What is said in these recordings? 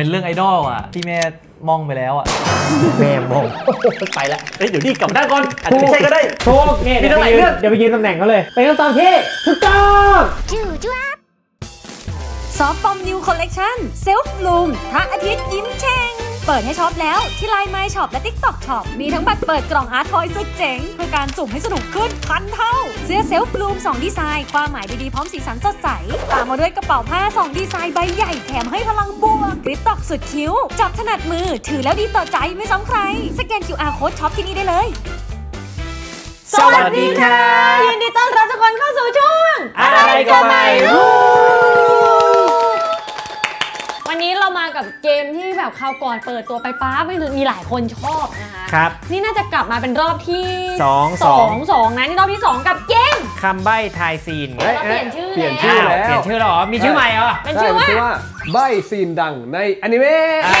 เป็นเรื่องไอดอลอะที่แม่มองไปแล้วอะแม่มองไปละเฮ้ยเดี๋ยวดิกลับด้านก่อนอาจจะไม่ใช่ก็ได้ถูกเนี่ยมีเดี๋ยวตั้งหไปลายยืเรื่อนงเดี๋ยวไปยืนตำแหน่งเขาเลยเป็นคำตอบที่ถูกต้องซอฟต์บอม new collection Self Bloom พระอาทิตย์ยิ้มแฉ่ง เปิดให้ช็อปแล้ว ที่ไลน์ไมช็อปและ TikTok Shop มีทั้งบัตรเปิดกล่อง art toy สุดเจ๋ง เพื่อการสุ่มให้สนุกขึ้นพันเท่า เสื้อ Self Bloom 2 ดีไซน์ ความหมายดีๆ พร้อมสีสันสดใสตามมาด้วยกระเป๋าผ้า 2 ดีไซน์ใบใหญ่แถมให้พลังบวกกริปตอกสุดคิ้ว จับถนัดมือถือแล้วดีต่อใจไม่ซ้ำใคร สแกน QR Code ช็อปที่นี่ได้เลยสวัสดีค่ะยินดีต้อนรับทุกคนเข้าสู่ช่วง อะไรก็ไม่รู้ วันนี้เรา มากับเกมที่แบบคราวก่อนเปิดตัวไปป้าไม่รู้มีหลายคนชอบนะคะครับนี่น่าจะกลับมาเป็นรอบที่สองสสอองงสองนะนี่รอบที่สองกับเกมคำใบ้ทายซีนเราเปลี่ยนชื่อเปลี่ยนแล้ชื่วอแล้วเปลี่ยนชื่อแล้วเหรอมีชื่อใหม่เหรอเป็นใช่ชื่อมันว่าชื่อว่าใบซีนดังในอนิเมะอ่า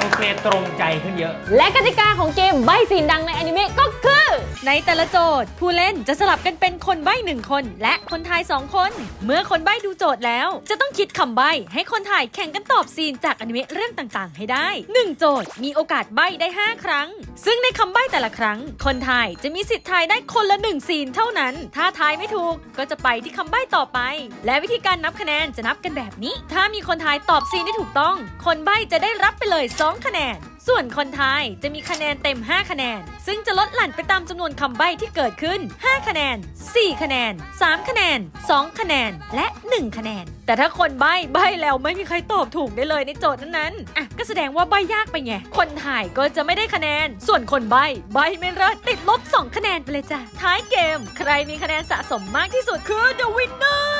โอเคตรงใจขึ้นเยอะ และกติกาของเกมใบซีนดังในอนิเมะก็ คือ ในแต่ละโจทย์ ผู้เล่นจะสลับกันเป็นคนใบ้หนึ่งคน และคนทายสองคน เมื่อคนใบ้ดูโจทย์แล้ว จะต้องคิดคำใบ้ให้คนถ่ายแข่งกันตอบซีนจากอนิเมะเรื่องต่างๆ ให้ได้ 1 โจทย์มีโอกาสใบ้ได้ 5 ครั้ง ซึ่งในคำใบ้แต่ละครั้ง คนถ่ายจะมีสิทธิ์ทายได้คนละ1ซีนเท่านั้น ถ้าทายไม่ถูกก็จะไปที่คำใบ้ต่อไป และวิธีการนับคะแนนจะนับกันแบบนี้ ถ้ามีคนทายตอบซีนได้ถูกต้อง คนใบ้จะได้รับไปเลย 2 คะแนน ส่วนคนไทยจะมีคะแนนเต็ม 5 คะแนน ซึ่งจะลดหลั่นไปตามจำนวนคำใบ้ที่เกิดขึ้น 5 คะแนน 4 คะแนน 3 คะแนน 2 คะแนน และ 1 คะแนน แต่ถ้าคนใบ้ใบ้แล้วไม่มีใครตอบถูกได้เลยในโจทย์นั้นๆ อะ ก็แสดงว่าใบ้ยากไปไง คนถ่ายก็จะไม่ได้คะแนน ส่วนคนใบ้ใบ้ไม่เลิศติดลบ 2 คะแนนไปเลยจ้ะ ท้ายเกม ใครมีคะแนนสะสมมากที่สุดคือ the winner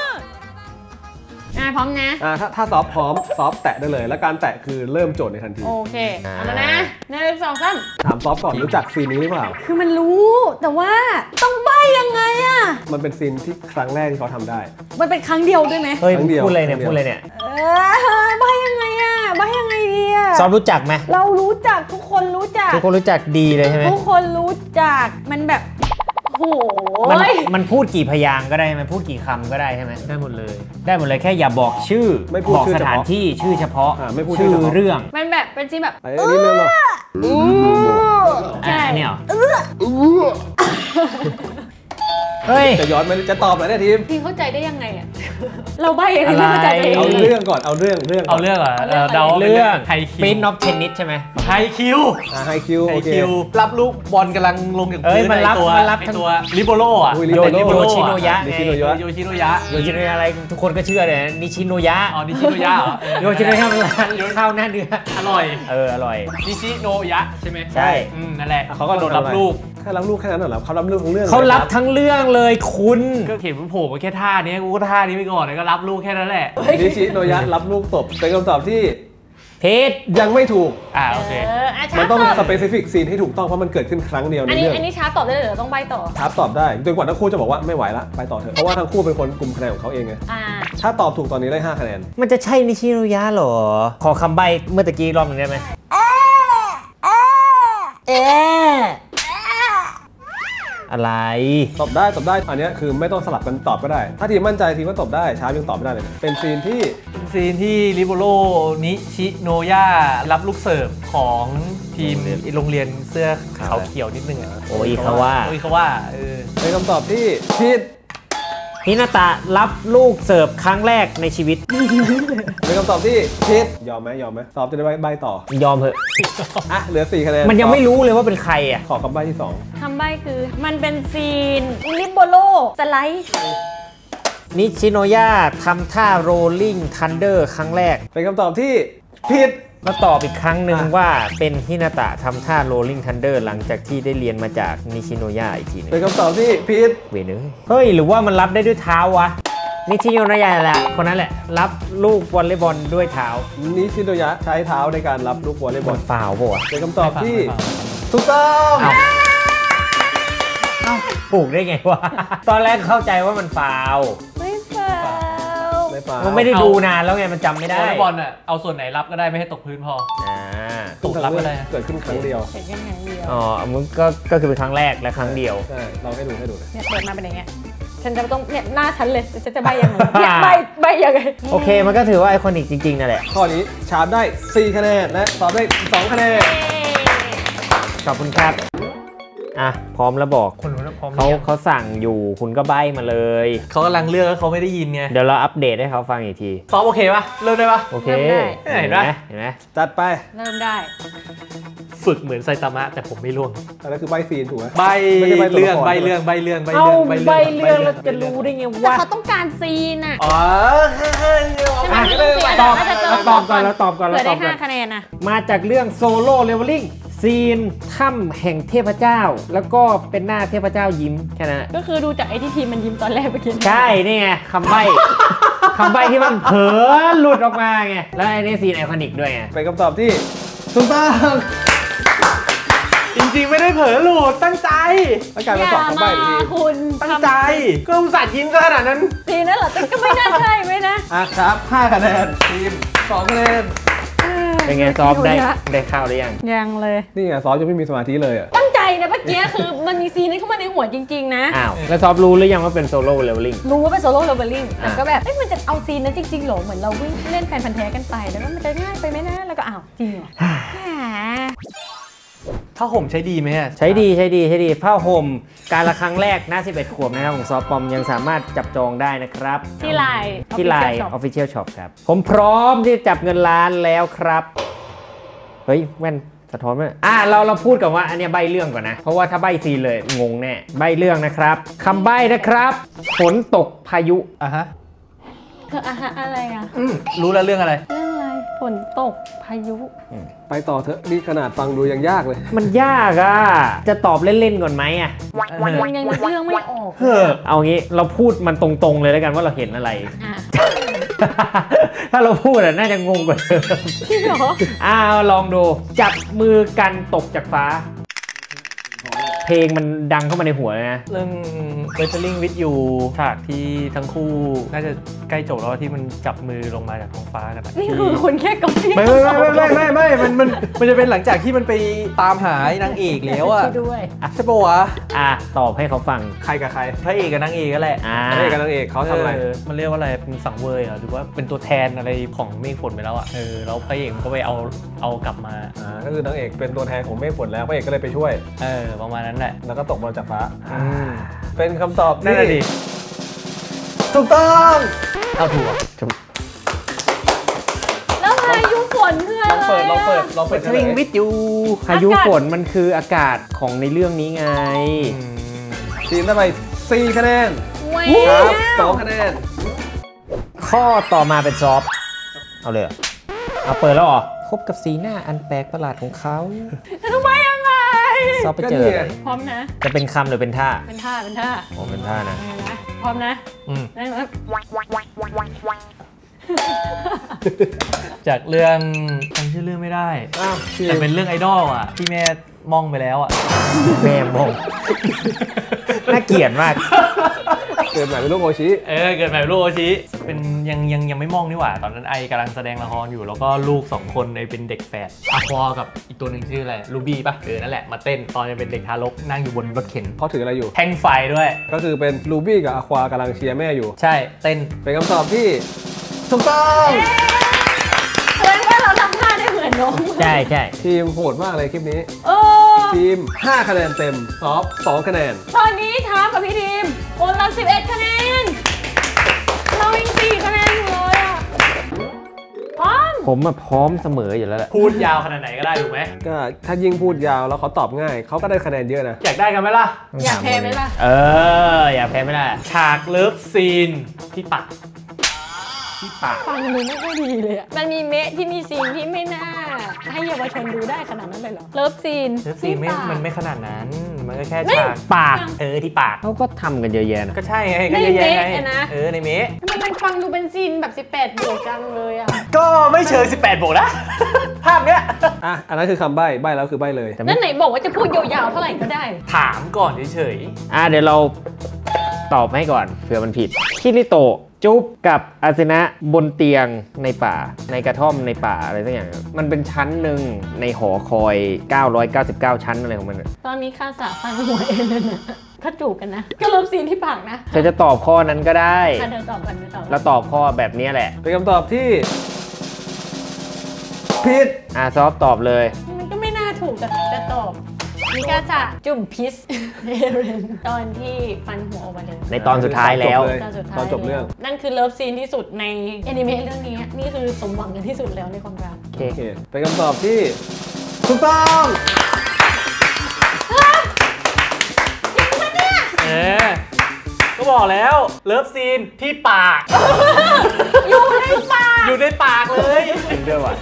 อ่าพร้อมนะอ่าถ้าถ้าซอฟพร้อมซอฟแตะได้เลย แล้วการแตะคือเริ่มโจทย์ในทันทีโอเคเอาแล้วนะหนึ่งสองสามถามซอฟก่อนรู้จักซีนนี้หรือเปล่า คือมันรู้แต่ว่าต้องใบ้ยังไงอะมันเป็นซีนที่ครั้งแรกที่เขาทำได้ มันเป็นครั้งเดียวด้วยไหมเฮ้ยครั้งเดียวพูดเลยเนี่ยครั้งเดียว พูดเลยเนี่ยเออใบ้ยังไงอะใบ้ยังไงดีอะซอฟรู้จักไหมเรารู้จักทุกคนรู้จัก ทุกคนรู้จักดีเลยใช่ไหมทุกคนรู้จักมันแบบ โอ้โหมันมันพูดกี่พยางค์ก็ได้ใช่ไหมพูดกี่คำก็ได้ใช่ไหมได้หมดเลย ได้หมดเลยแค่อย่าบอกชื่อไม่พูดบอกชื่อสถานเฉพาะที่ชื่อเฉพาะอ่าไม่พูดชื่ชื่ออเฉพาะ เรื่องมันแบบเป็นซีนแบบไอ้นี่เรื่องเหรอใช่อะอันนี้เหรอเฮ้ยจะย้อนไหมจะตอบไหมเนี่ยทีมทีมเข้าใจได้ยังไงอะ เราใบ้เองไม่เข้าใจตัวเองเอาเรื่องก่อนเอาเรื่องเรื่องเอาเรื่องเหรอเอาเรื่องเดาเรื่องไฮคิวปิ้นน็อปเทนนิสใช่ไหมไฮคิวอ่าไฮคิวไฮโอเคคิวรับลูกบอลกำลังลงจากเอ้พื้ยนมันรับไอ้ตัวมันรับไอ้ทั้งตัว libero อะอุ้ยโย libero โยชิโนยะนิไงชิโนยะโยชิโนยะโยชิโนยะอะไรทุกคนก็เชื่อเลยนะนิชิโนยะอ๋อนิชิโนยะเหรอเออโยชิโนยะมันร้านข้าวหน้าเนื้ออร่อยเอออร่อยนิชิโนยะใช่ไหมใช่อืมนั่นแหละอะเขาก็โดนรับลูก แค่รับลูกแค่นั้นเหรอเขารับลูกทั้งเรื่องเขารับลยทั้งเรื่องเลยคุณก็เห็นมันโผล่มาแค่ท่านี้กูก็ท่านี้ไปก่อนแล้วก็รับลูกแค่นั้นแหละนิชิโนยะรับลูกตบเป็นคำตอบที่เพชรยังไม่ถูก อ่าโอเคเอออะชาร์ปมันต้องตอบ specific ซีนที่ถูกต้องเพราะมันเกิดขึ้นครั้งเดียวในอันนี้เรื่องอันนี้ชาร์ปตอบได้เลยเหรือต้องใบ้ต่อครับตอบได้จนกว่าทั้งคู่จะบอกว่าไม่ไหวละไปต่อเถอะเพราะว่าทั้งคู่เป็นคนกลุ่มคะแนนของเขาเองไงอ่าถ้าตอบถูกตอนนี้ได้ 5 คะแนน มันจะใช่นิชิโนยะเหรอ ขอคำใบ้เมื่อตะกี้รอบหนึงได้ไหมอะไร ตอบได้ตอบได้อันเนี้ยคือไม่ต้องสลับกันตอบก็ได้ ถ้าทีมมั่นใจทีมก็ตอบได้ช้ายังตอบไม่ได้เลยนะเป็นซีนที่ซีนที่ libero นิชิโนยะรับลูกเสิร์ฟของทีมโรงเรียนเสื้อขาวเขียวนิดนึงอะโอ้ยเขาว่า โอ้ยเขาว่าเออ เป็นคำตอบที่ผิด ฮินาตะรับลูกเสิร์ฟครั้งแรกในชีวิต เป็นคำตอบที่ผิดยอมไหมยอมไหมตอบจะได้ใบ้ใบ้ต่อ ยอมเถอะอะเหลือ4คะแนนมันยังไม่รู้เลยว่าเป็นใครอะ ขอคำใบ้ที่คำใบ้คือมันเป็นซีน liberoสไลด์นิชิโนยะทำท่า rolling thunder ครั้งแรก2เป็นคำตอบที่ผิด แล้วตอบอีกครั้งหนึ่งอะว่าเป็นฮินาตะทำท่า rolling thunder หลังจากที่ได้เรียนมาจากนิชิโนยะอีกทีหนึงเป็นคำตอบที่ผิดเวยเนยเฮ้ย หรือว่ามันรับได้ด้วยเท้าวะ นิชิโนยะแหละ คนนั้นแหละ รับลูกวอลเลย์บอลด้วยเท้า นิชิโนยะใช้เท้าในการรับลูกวอลเลย์บอลฟาวล์ป่ะเป็นคำตอบที่ไม่ฟังถูกต้องเอ้าเอ้าถูกได้ไงวะ ตอนแรกเข้าใจว่ามันฟาวไม่เปล่า ไม่ปามันไม่ได้ดูนานแล้วไงมันจำไม่ได้วอลเลย์บอลอะเอาส่วนไหนรับก็ได้ไม่ให้ตกพื้นพออ่าตกรับก็ได้นะเกิดขึ้นครั้งเดียวเป็นยังไงเดียวอ๋อมันก็ก็คือเป็นครั้งแรกและครั้งเดียวใช่เราให้ดูให้ดูเลยเนี่ยเปิดมาเป็นอย่างเงี้ยฉันจะต้องเนี่ยหน้าฉันเลยฉันจะใบยังไงเนี่ยใบใบยังไงโอเค มันก็ถือว่าไอคอนิกจริงๆนั่นแหละข้อนี้ชาร์ปได้ 4 คะแนนและตอบได้ 2 คะแนนขอบคุณครับ อะพร้อมแล้วบอกคนรู้นะพร้อมเขาเขาเขาสั่งอยู่คุณก็ใบ้มาเลยเขากำลังเลือกแล้วเขาไม่ได้ยินไงเดี๋ยวเราอัปเดตให้เขาฟังอีกทีซ้อมโอเคปะเริ่มได้ปะโอเคเริ่มได้เห็นไหมเห็นไหมจัดไปเริ่มได้ ฝึกเหมือนไซตามะแต่ผมไม่ล่วงอันนั้นคือใบซีนถูกไหมใบไม่ได้ใบ้ตัวละครเรื่องใบเรื่องใบเรื่องใบเอาเรื่องใบเรื่องเราจะใบเองรู้ได้ไงแต่วะเขาต้องการซีนอะอ๋อใช่ไหมอะที่ต้องซีนตอบน่าจะเจอเราตอบก่อนเราตอบก่อนเผื่เราอตอบก่อห้าคะแนนนะมาจากเรื่อง Solo Leveling ซีนถ้ำแห่งเทพเจ้า แล้วก็เป็นหน้าเทพเจ้ายิ้มแค่นั้นอะก็คือดูจากไอ้ที่ทีมมันยิ้มตอนแรกเมื่อกี้ใช่นี่ไงคำใบ้คำใบ้ที่มันเผลอหลุดออกมาไงแล้วไอ้นี่ซีน iconic ด้วยไงเป็นคำตอบที่ถูกต้องจริงๆ ไม่ได้เผลอหลุดตั้งใจแล้วกลายอเป็นย่าสองคำใบ้มาอีกทีคุณตั้งใจก็อุตส่าห์ยิ้มซะขนาดนั้นซีนนั่นเหรอแต่ก็ไม่น่าใช่ไหมนะอะครับ5คะแนนทีม2คะแนน เป็นไงซอฟได้ได้ข้าวหรือยัง ยังเลย นี่ไงซอฟจะไม่มีสมาธิเลยอะ ตั้งใจนะเมื่อกี้คือมันมีซีนนี้เข้ามาในหัวจริง ๆ นะ อ้าว แล้วซอฟรู้หรือยังว่าเป็น Solo Leveling รู้ว่าเป็น Solo Leveling แต่อะก็แบบ เอ้ยมันจะเอาซีนนั้นจริงๆเหรอ เหมือนเราวิ่งเล่นแฟนพันธุ์แท้กันไป แล้วก็มันจะง่ายไปไหมนะ แล้วก็อ้าวจริงเหรอ แหมถ้าห่มใช้ดีไหมอะใช้ดีใช้ดีใช้ดีผ้าห่มการละครั้งแรกหน้า 11 ขวบนะครับ ของซอฟปอมยังสามารถจับจองได้นะครับ ที่ไลน์ที่ไลน์ Official Shop Official Shop ครับ ผมพร้อมที่จะจับเงินล้านแล้วครับ เฮ้ยแว่นสะท้อนไหมอะเราเราพูดกันว่าอันเนี้ยใบเรื่องก่อนนะ เพราะว่าถ้าใบซีนเลยงงแน่ใบเรื่องนะครับคำใบนะครับฝนตกพายุอะฮะเธออะฮะอะไรอะอืมรู้แล้วเรื่องอะไรเรื่องอะไรฝ นตกพายุ ไปต่อเถอะนี่ขนาดฟังดูยังยากเลย มันยากอะจะตอบเล่น ๆ ก่อนไหมอะยังยังนึกเรื่องไม่ออกเฮ้อเอางี้เราพูดมันตรง ๆ เลยแล้วกันว่าเราเห็นอะไรอะถ้าเราพูดอะน่าจะงงกว่าเดิมจริงเหรออ้าวลองดู จับมือกันตกจากฟ้า เพลงมันดังเข้ามาในหัวเลยนะ เรื่อง Wrestling with You ฉากที่ทั้งคู่น่าจะใกล้จบแล้วที่มันจับมือลงมาจากท้องฟ้ากันอะนี่คือคุณแค่ก๊อปปี้ไม่ไม่ไม่ไม่ไม่ไม่ไม่มันมันมันจะเป็นหลังจากที่มันไปตามหานางเอกแล้วอะช่วยด้วยใช่ปะวะอะตอบให้เขาฟัง ใครกับใคร พระเอกกับนางเอกก็แหละอ่า พระเอกกับนางเอกเขาทำอะไรเออมันเรียกว่าอะไรเป็นสังเวยเหรอหรือว่าเป็นตัวแทนอะไรของเมฆฝนไปแล้วอะเออแล้วพระเอกมันก็ไปเอาเอากลับมาอ่าก็คือนางเอกเป็นตัวแทนของเมฆฝนแล้วพระเอกก็เลยไปช่วย เออประมาณนั้นแหละ แล้วก็ตกมาจากฟ้า อืมเป็นคำตอบนั่นแหละดิ ถูกต้อง เอาถูกอะแล้ เปิดเราเปิดอะเราเปิดเฉลลิงยวิทยูพายุฝนมันคืออากาศของในเรื่องนี้ไง ทีมได้ไป4คะแนนแหวครับวสองคะแนน ข้อต่อมาเป็นซอฟต์เอาเลยเหรอเอาเปิดแล้วเหรอพบกับสีหน้าอันแปลกประหลาดของเขาทำไมยังไงซอฟต์ไปเจออะไรพร้อมนะ จะเป็นคำหรือเป็นท่า เป็นท่า เป็นท่าโอ้เป็นท่านะเอานะพร้อมนะอืมนั่นนะ จากเรื่องจำชื่อเรื่องไม่ได้ อ้าวทีมแต่เป็นเรื่องไอดอลอะที่แม่มองไปแล้วอะแม่มองน่าเกลียดมาก เกิดใหม่เป็นลูกโอชิเออเกิดใหม่เป็นลูกโอชิเป็นยังยังยังไม่มองนี่หว่า ตอนนั้นไอกำลังแสดงละครอยู่แล้วก็ลูกสองคนไอเป็นเด็กแฝดอควากับอีกตัวหนึ่งชื่ออะไรลูบี้ปะเออนั่นแหละมาเต้นตอนยังเป็นเด็กทารกนั่งอยู่บนรถเข็น เขาถืออะไรอยู่ แท่งไฟด้วย ก็คือเป็นลูบี้กับอควากำลังเชียร์แม่อยู่ ใช่เต้นเป็นคำตอบที่ ถูกต้องแสดงว่าเราทำท่าได้เหมือนน้องใช่ใช่ทีมโหดมากเลยคลิปนี้ เออ ทีม 5 คะแนนเต็มซอฟ2คะแนน ตอนนี้ช้ากับพี่ทีม คนละ 11 คะแนน เรายัง4คะแนนอยู่เลยอะพร้อม ผมมาพร้อมเสมออยู่แล้วแหละพูดยาวขนาดไหนก็ได้ถูกไหม ก็ถ้ายิ่งพูดยาวแล้วเขาตอบง่าย เขาก็ได้คะแนนเยอะนะ อยากได้กันไหมล่ะ อยากแพ้ไหมล่ะ เออ อย่าแพ้ไม่ได้ ฉากเลิฟซีนที่ปัก ที่ปาก ฟังดูไม่ค่อยดีเลยอะมันมีเมะที่มีซีนที่ไม่น่า ให้เยาวชนดูได้ขนาดนั้นเลยเหรอ เลิฟซีนเลิฟซีนไม่ ที่ปาก มันไม่ขนาดนั้น มันก็แค่ไม่ฉาก ปาก เออที่ปาก เขาก็ทำกันเยอะแยะนะก็ใช่ไงก็ในเยอะแยะเมะไงอะนะ เออในเมะมันมันฟังดูเป็นซีนแบบ 18 บวกจังเลยอะ ก็ไม่เชิง18บวกนะ ภาพเนี้ย อะ อันนั้นคือคำใบ้ ใบ้แล้วคือใบ้เลย แต่ไม่นั่นไหนบอกว่าจะพูดยาวๆเท่าไหร่ก็ได้ ถามก่อนเฉยอะเดี๋ยวเราตอบให้ก่อนเผื่อมันผิด คิริโตะ จุ๊บกับอาซินะบนเตียงในป่า ในกระท่อมในป่าอะไรสักอย่าง มันเป็นชั้นหนึ่งในหอคอย 999 ชั้นอะไรของมันอะตอนมิคาสะฟันหัวเองเลยนะเขาจูบกันนะก็เลิฟซีนที่ปากนะเธอจะตอบข้อนั้นก็ได้อะเธอตอบกันเธอตอบกันแล้วตอบข้อแบบนี้แหละ เป็นคำตอบที่ผิดอะซอฟตอบเลย มิคาสะจุมพิตเอเรนตอนที่ฟันหัวออกมาเลยในตอนสุดท้ายแล้วตอนจบเลยตอนสุดท้ายตอนจบเรื่อง นั่นคือเลิฟซีนที่สุดในแอนิเมะเรื่องนี้ นี่คือสมหวังกันที่สุดแล้วในความรัก โอเคโอเคเป็นคำตอบที่ถูกต้องเออก็บอกแล้วเลิฟซีนที่ปาก อยู่ในปาก อยู่ในปากเลยจริงด้วยว่ะ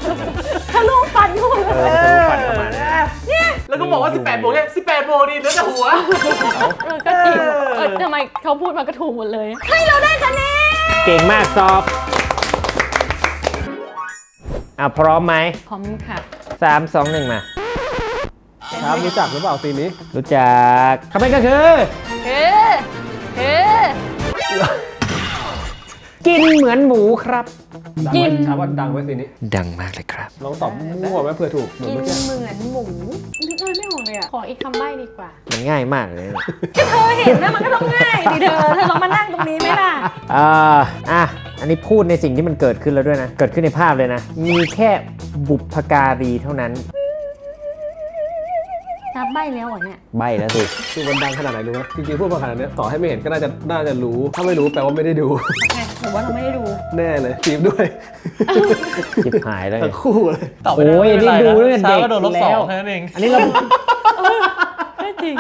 ทะลุฟันเข้ามาเอเลยออทะลุฟันเข้ามานะ แล้วก็บอกว่า 18โมงเนี่ย18โมงนี่เหลือแต่หัวเออก็จริงเออทำไมเขาพูดมาก็ถูกหมดเลยให้เราได้คะแนนเก่งมากซอฟอะพร้อมไหมพร้อมค่ะสามสองหนึ่งมา ครับรู้จักหรือเปล่าซีนนี้ รู้จักคำใบ้ก็คือ เฮ้ กินเหมือนหมูครับ ดังกิไหมนถามว่าดังไหมซีนนี้ดังมากเลยครับ ลองตอบมั่วไหมเผื่อถูกเหมือนกินเมื่อกี้เหมือนหมูนึกอะไรไม่ออกเลยอะ ขออีกคำใบ้ดีกว่า มันง่ายมากเลยก็เธอเห็นนะมันก็ต้องง่ายดิเธอ เธอลองมานั่งตรงนี้ไหมล่ะอ่าอะอันนี้พูดในสิ่งที่มันเกิดขึ้นแล้วด้วยนะ เกิดขึ้นในภาพเลยนะ มีแค่บุพการีเท่านั้น นับใบ้แล้วเหรอเนี่ย ใบแล้วสิคือมันดังขนาดไหนรู้ไหมจริงๆพูดมาขนาดเนี้ยต่อให้ไม่เห็นก็น่าจะน่าจะรู้ ถ้าไม่รู้แปลว่าไม่ได้ดูไงหรือว่าเราไม่ได้ดู แน่เลยจีบด้วยจิบหายเลยทั้งคู่เลยตอบไม่ได้โอ้ยไม่เป็นไรนี่ดูนะตั้งแต่ช้าก็โดนลบเด็กสองแล้วแค่นั้นเองอันนี้เราไม่ จริง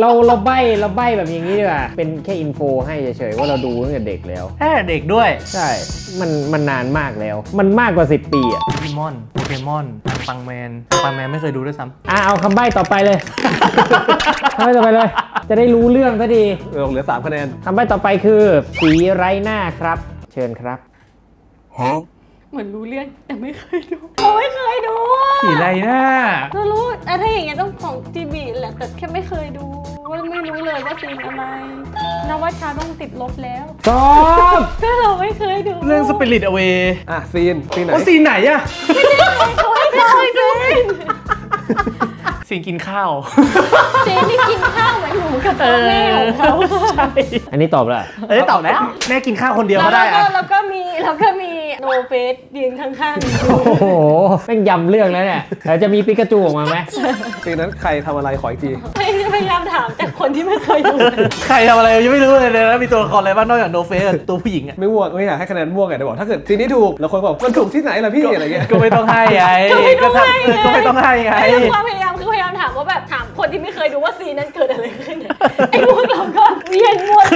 เราเราใบเราใบแบบอย่างนี้ดีกว่าเป็นแค่อินโฟให้เฉยๆว่าเราดูตั้งแต่เด็กแล้ว แค่เด็กด้วย ใช่ มันมันนานมากแล้ว มันมากกว่า 10 ปีอะโปเกมอนโปเกมอนปังแมนปังแมนไม่เคยดูด้วยซ้อะเอาคำใบ้ต่อไปเลยคำใบ้ต่อไปเลย จะได้รู้เรื่องซะดีเออเหลือสามคะแนนคำใบ้ต่อไปคือ ผีไร้หน้าครับ เชิญครับ เหมือนรู้เรื่องแต่ไม่เคยดูเราไม่เคยดูอะผีไร้หน้าเรารู้อะถ้าอย่างเงี้ยต้องของจิบลิแหละแต่แค่ไม่เคยดูว่าไม่รู้เลยว่าซีนอะไรนวัชชาต้องติดลบแล้วซอฟก็เราไม่เคยดูเรื่อง Spirited Away อะซีนซีนไหนโอ้ซีนไหนอะเขาไม่เคยดูซีนกินข้าวซีนที่กินข้าวเหมือนหมูกับพ่อแม่ของเขาใช่อันนี้ตอบแล้วเอ้ยตอบแล้วแม่กินข้าวคนเดียวก็ได้แล้วอะแล้วก็มีแล้วก็มี No-Face ยืนข้างๆอยู่โอ้โหแม่งยำเรื่องแล้วเนี่ยแล้วจะมีปิกาจูออกมาไหมซีนนั้นใครทำอะไรขออีกทีพยายามถามจากคนที่ไม่เคยดูใครทำอะไรยังไม่รู้เลยนะ มีตัวละครอะไรบ้างนอกจาก No-Face ตัวผู้หญิงอะไม่ม่วงไม่อยากให้คะแนนม่วงไงเดี๋ยวบอกถ้าเกิดซีนนี้ถูกแล้วคนบอกมันถูกที่ไหนล่ะพี่อะไรเงี้ยก็ไม่ต้องให้ไงก็ไม่ต้องให้เออก็ไม่ต้องให้ไง ไอ้ความพยายามคือพ ยายามถามว่าแบบถามคนที่ไม่เคยดูว่าซีนนั้นเกิดอะไรขึ้นเนี่ยไอ้พวกเราก็เวียนวน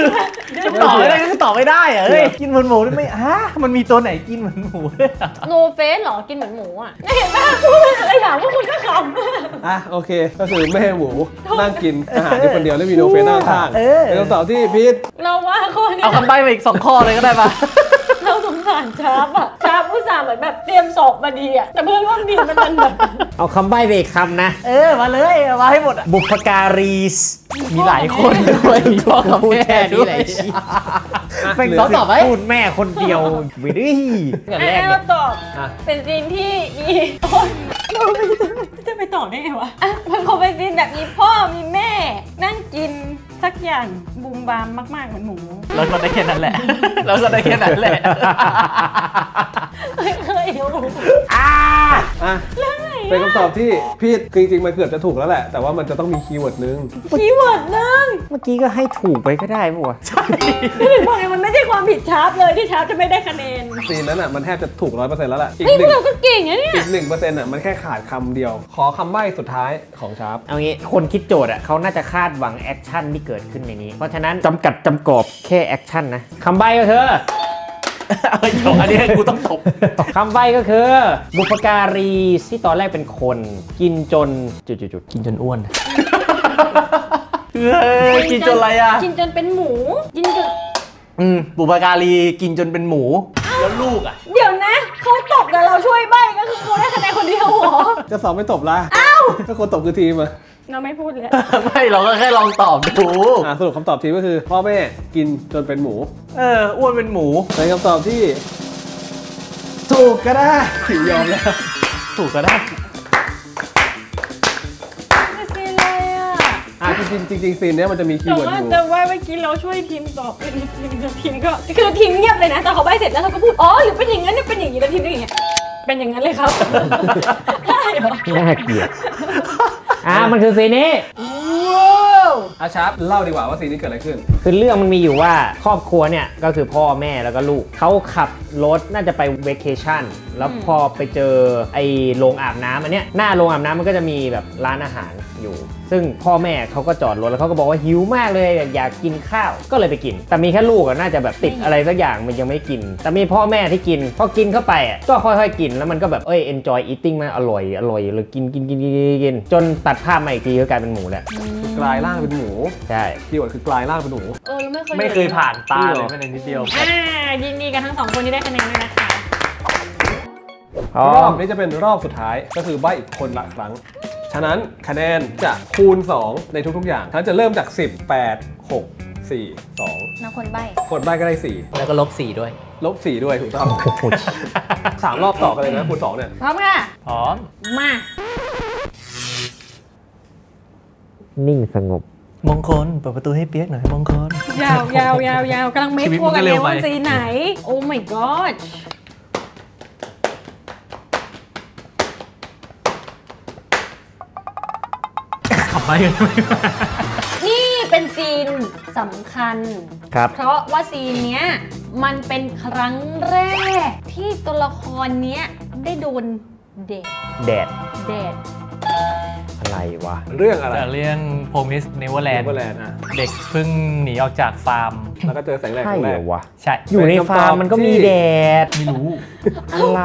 จะตอบไม่ได้ก็ตอบไม่ได้อะเฮ้ยกินเหมือนหมูนี่ไม่ฮะมันมีตัวไหนกินเหมือนหมูด้วยอะโนเฟสเหรอกินเหมือนหมูอะเห็นไหมพูดอะไรถามว่าคุณก็ขำอะโอเค ก็คือแม่หมูนั่งกินอาหารอยู่คนเดียวแล้วมีโนเฟนนั่งข้างเออเป็นคำตอบที่ผิดเราว่าคนเนี้เอายคำใบ้มาอีกสองข้อเลยก็ได้ปะเราสงสารชาร์ปอะชาร์ป อุตส่าห์เหมือนแบบเตรียมสอบมาดีอะแต่เพื่อนร่วมทีมมันดันแบบเอาคำใบ้ไปอีกคำนะ เออมาเลยเอามาให้หมดอะบุพการีสมีหลายคนด้วยมีพ่อกับพูดแม่แค่นี้ด้วยแหละเชี่ยเป็นเหลืสองตอบไหมพูดแม่คนเดียววิดี้อย่างอันแรกนี้เนี่เรายตอบ อะเป็นซีนที่มีโอ๊ยเราไม่จะไปตอบได้ไงวะอะมันคงเป็นซีนแบบมีพ่อมีแม่ นั่งกิน สักอย่างบูมบามมากๆเหมือนหมูเราก็ได้แค่นั้นแหละ เราก็ได้แค่นั้นแหละไม่เคยดูอ่าอะเป็นคำตอบที่ผิดคือจริงๆมันเกือบจะถูกแล้วแหละ แต่ว่ามันจะต้องมี keyword นึง keyword นึงเมื่อกี้ก็ให้ถูกไปก็ได้ปะวะไม่ถึงบอกไงมันไม่ใช่ความผิดชาร์ปเลยที่ชาร์ปจะไม่ได้คะแนน ซีนนั้นอะมันแทบจะถูกร้อยเปอร์เซ็นต์แล้วล่ะอีกหนึ่ง เฮ้ยพวกเราก็เก่งนะเนี่ย อีกหนึ่งเปอร์เซ็นต์อะมันแค่ขาดคำเดียว ขอคำใบ้สุดท้ายของชาร์ปเอางี้คนคิดโจทย์อะเขาน่าจะคาดหวัง action ที่เกิดขึ้นในนี้ เพราะฉะนั้นจำกัดจำกรอบแค่ action นะคำใบ้ก็คือเอาเดี๋ยวอันนี้กูต้องตบ คำใบ้ก็คือ บุพการีที่ตอนแรกเป็นคน กินจนจุดๆกินจนอ้วน เฮ้ยกินจนอะไรอะ กินจนเป็นหมู กินจน อืมบุพการีกินจนเป็นหมู แล้วลูกอะ เดี๋ยวนะเขาตอบแต่เราช่วยใบ้ก็คือเขาได้คะแนนคนเดียวเหรอ จะตอบไม่ตอบละอ้าวก็คนตอบคือทีมอะเราไม่พูดเลย ไม่เราก็แค่ลองตอบดูอะสรุปคำตอบทีมก็คือ พ่อแม่กินจนเป็นหมู เอออ้วนเป็นหมูเป็นคำตอบที่ ถูกก็ได้ผิวยอมแล้วถูกก็ได้ ไม่ใช่เลยอะอะจริงๆจริงๆซีนเนี้ยมันจะมี keyword อยู่แต่แต่ว่าเมื่อกี้เราช่วยทีมตอบเป็นทีมทีมก็คือทีมเงียบเลยนะแต่เขาใบ้เสร็จแล้วเราก็พูดอ๋อหรือเป็นอย่างนั้นหรือเป็นอย่างนี้แล้วทีมก็อย่างเงี้ยเป็นอย่างนั้นเลยครับ ได้เหรอน่าเกลียดอ่ามันคือซีนนี้ ว้าว อาชาร์ปเล่าดีกว่าว่าซีนนี้เกิดอะไรขึ้น คือเรื่องมันมีอยู่ว่าครอบครัวเนี่ยก็คือพ่อแม่แล้วก็ลูกเขาขับรถน่าจะไปเวกเคชั่นแล้วพอไปเจอไอ้โรงอาบน้ำอันเนี้ยหน้าโรงอาบน้ำมันก็จะมีแบบร้านอาหารอยู่ ซึ่งพ่อแม่เขาก็จอดรถแล้วเขาก็บอกว่าหิวมากเลยอยากกินข้าวก็เลยไปกิน แต่มีแค่ลูกอะน่าจะแบบติดอะไรสักอย่างมันยังไม่กิน แต่มีพ่อแม่ที่กินพอกินเข้าไปอะก็ค่อยๆกินแล้วมันก็แบบเอ้ย enjoy eating มันอร่อยอร่อยเลยกินกินกินกินกินกินจนตัดภาพมาอีกทีก็กลายเป็นหมูแหละกลายร่างเป็นหมูใช่ keyword คือกลายร่างเป็นหมูเออเราไม่เคยไม่เคยผ่านตาจริงเลยเหรอแม้แต่นิดเดียวอ่ายินดีกันทั้งสองคนที่ได้คะแนนด้วยนะคะพร้อรอบมนี้จะเป็นรอบสุดท้ายก็คือใบอีกคนละครั้ง ฉะนั้นคะแนนจะคูณ 2 ในทุกๆอย่างฉะนั้นจะเริ่มจาก 10 8 6 4น้าคนใบ2คนใบก็ได้แล้วก็ลบสี่ด้วย4ลบ 4 ด้วยถูกต้องสามรอบต่อกันเลยนะคูณ2เนี่ยพร้อมค่ะพร้อมมา นิ่งสงบ มงคลเปิดประตูให้เปียกหน่อยมงคล ยาวยาวยาวยาวกำลังเมคชีวิตทัวมันร์ก็กันเร็แล้ววไปว่าสีไหน oh my god ขับไปกันทำไมวะนี่เป็นซีนสำคัญ ครับ เพราะว่าซีนเนี้ยมันเป็นครั้งแรกที่ตัวละครเนี้ยได้โดนเด็กแดด แดด อะไรวะ เรื่องอะไรจากเรื่อง Promised Neverland Neverland อะเด็กเพิ่งหนีออกจากฟาร์ม แล้วก็เจอแสงแรกคใช่รั้งเหแรรกอวะ ใช่ อยู่ในฟาร์มมันก็มีแดด ไม่รู้ อะไร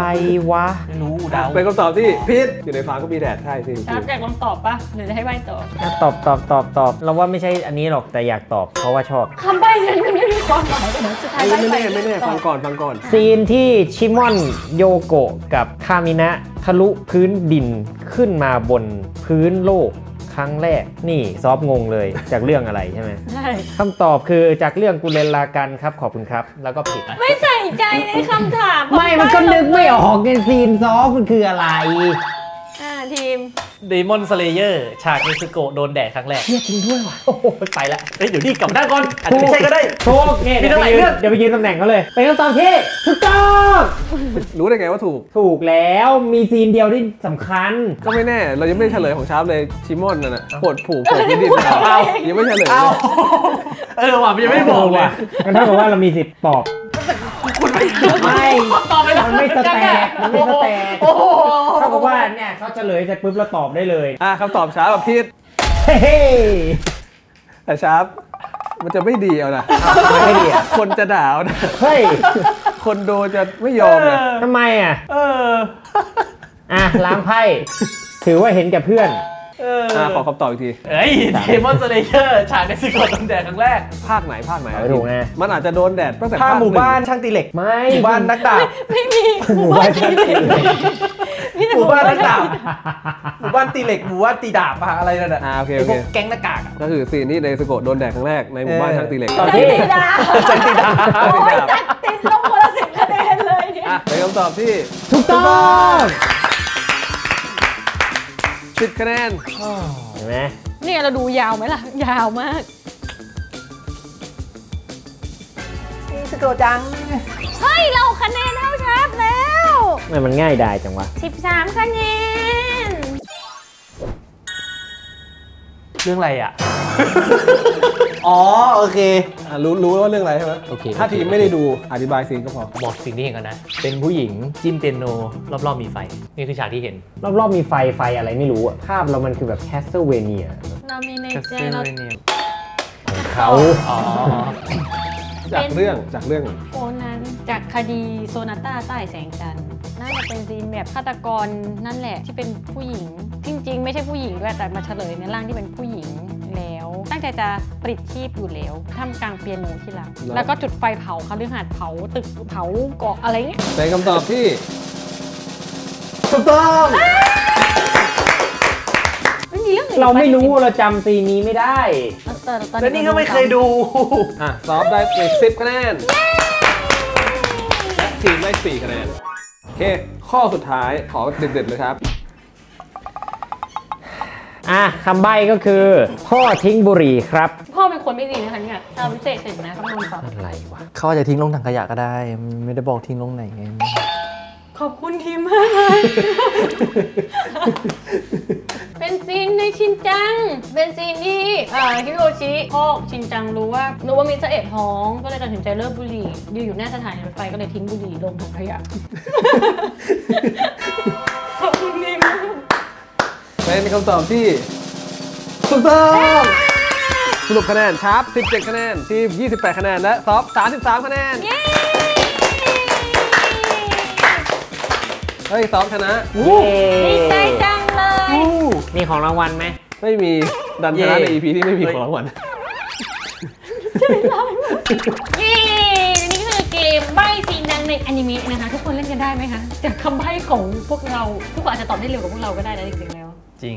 วะ ไม่รู้เดาเป็นคำตอบที่ผิดอยู่ในฟาร์มก็มีแดดใช่สิครับอยากลองตอบปะหรือจะให้ใบตอบอะตอบตอบตอบตอบเราว่าไม่ใช่อันนี้หรอกแต่อยากตอบเพราะว่าชอบคำใบนั้นมันไม่มีความหมายเลยนะสุดท้ายไม่ใบไม่ไปแน่ไม่แน่ฟังก่อนฟังก่อนซีนที่ชิมอนโยโกะกับคามินะทะลุพื้นดินขึ้นมาบนพื้นโลกครั้งแรกนี่ซอฟงงเลยจากเรื่องอะไรใช่ไหมใช่คำตอบคือจากเรื่อง Gurren Lagann ครับขอบคุณครับ แล้วก็ผิด ไม่ใส่ใจในคำถามไม่มันก็นึกไม่ออกไงซีนซอฟมันคืออะไรอ่า ทีม Demon Slayer ฉากเนซึโกะโดนแดดครั้งแรกเฮียจริงด้วยว่ะโอ้โหไปละเฮ้ยเดี๋ยวนี่กลับด้านก่อนอาจจะไม่ใช่ก็ได้ถูกเนี่ยมีเดี๋ยวตั้งหลายเรื่องไปยืนเดี๋ยวไปยืนตำแหน่งเขาเลยเป็นคำตอบที่ถูกต้องรู้ได้ไงว่าถูก ถูกแล้วมีซีนเดียวที่สำคัญ ก็ไม่แน่เรายังไม่ได้เฉลยของชาร์ปเลยชิมอนนั่นน่ะปวดผูกปวดพื้นดินไปแล้วเอายังไม่เฉลยเอ้าเลยเออว่ะมันยังไม่บอกเลยกันเท่ากับว่าเรามีสิทธิ์ตอบ คุณไม่ไม่ตอบไม่ได้มันไม่สแตกมันไม่สแตกโอ้โหเท่ากับว่าเนี่ยเขาเฉลยเสร็จปุ๊บเราตอบได้เลยอะคำตอบชาร์ปแบบผิดเฮ้ยแต่ชาร์ปมันจะไม่ดีเอานะไม่ดีอะคนจะด่าเอานะเฮ้ยคนดูจะไม่ยอมนะทำไมอะเอออะล้างไพ่ถือว่าเห็นแก่เพื่อนเอออะขอคำตอบอีกทีเฮ้ยเดมอนสเลเยอร์ฉากเนซึโกะโดนแดดครั้งแรก ภาคไหนภาคไหนเอาไม่ถูกไง มันอาจจะโดนแดดตั้งแต่ถ้าภคหมู่บ้านนึ่งช่างตีเหล็กไม่หมู่บ้านนักดาบไม่มีหมู่บ้านชัดเจนเลยมีแต่หมู่บ้านนักดาบหมู่บ้านตีเหล็กหมู่บ้านตีดาบอะอะไรนั่นน่ะอ่าโอเคไอ้โอพเควกแก๊งหน้ากากอะก็คือซีนนี้เดสโกะโดนแดดครั้งแรกในหมู่บ้านเออช่างตีเหล็กตอบไม่ที่มีดาวช่างตีดาบช่างตีโอ้ยดาบตัดติดลงคนละสิบคะแนนเลยเนี่ยอะเป็นคำตอบที่ถูกต้อง สิบคะแนนเห็นไหมเนี่ยเราดูยาวไหมล่ะ ยาวมากสโกจัง เฮ้ย เราคะแนนเท่าชาร์ปแล้วทำไมมันง่ายดายจังวะ 13 คะแนน เรื่องอะไรอะ อ๋อ โอเคอะรู้รู้ว่าเรื่องอะไรใช่ไหมโอเคถ้าทีมไม่ได้ดูอธิบายซีนก็พอ บอกสิ่งที่เห็นก่อนนะ เป็นผู้หญิงจิ้มเปียโนรอบๆมีไฟ นี่คือฉากที่เห็น รอบๆมีไฟไฟอะไรไม่รู้อะภาพเรามันคือแบบแคสเ l เวเนียเรามีในใจเราของเขาอ๋อ จากเรื่องจากเรื่องโคนันจากคดีโซนาต้าใต้แสงจันทร์น่าจะเป็นซีนแบบฆาตกรนั่นแหละที่เป็นผู้หญิง จริง ๆ ไม่ใช่ผู้หญิงด้วยแต่มาเฉลยในร่างที่เป็นผู้หญิงแล้ว ตั้งใจจะปลิดชีพอยู่แล้วท่ามกลางเปียโนที่หลังแล้วแล้วก็จุดไฟเผาคฤหาสน์เผาตึกเผาเกาะอะไรเงี้ยเป็นคำตอบที่ถูกต้องไม่มีเรื่องอื่นเราไม่รู้เราจำซีนนี้ไม่ได้ แต่ตอแล้วนี่ก็ไม่เคยดูอะซอฟได้ไปสิบคะแนนและทีมได้สี่คะแนนโอเค ข้อสุดท้ายขอเด็ดๆเลยครับ อะคำใบ้ก็คือ พ่อทิ้งบุหรี่ครับ พ่อเป็นคนไม่ดีนะคะเนี่ยตามพิเศษเสร็จนะต้องนอนต่ออะไรวะเขาอาจจะทิ้งลงถังขยะก็ได้ ไม่ได้บอกทิ้งลงไหนไง ขอบคุณทีมมากเลย เป็นซีนในชินจัง เป็นซีนที่อ่าฮิโรชิพ่อชินจังรู้ว่ารู้ว่ามิสเตอร์เอ็ดท้อง ก็เลยตัดสินใจเลิกบุหรี่อยู่อยู่หน้าสถานีรถไฟก็เลยทิ้งบุหรี่ลงถังขยะ ขอบคุณทีมมากเป็นคำตอบที่ถูกต้องสรุปคะแนนชาร์ป17 คะแนน ทีม 28 คะแนน และซอฟ33 คะแนน เฮ้ยซอฟชนะดีใจจังเลย มีของรางวัลไหม ไม่มี ดันชนะเย้ใน EP ที่ไม่มีของรางวัลเย้นี่คือเกมใบ้ซีนดังในอนิเมะนะคะทุกคนเล่นกันได้ไหมคะจากคำใบ้ของพวกเรา ทุกคนอาจจะตอบได้เร็วกว่าพวกเราก็ได้นะจริงๆแล้ว จริง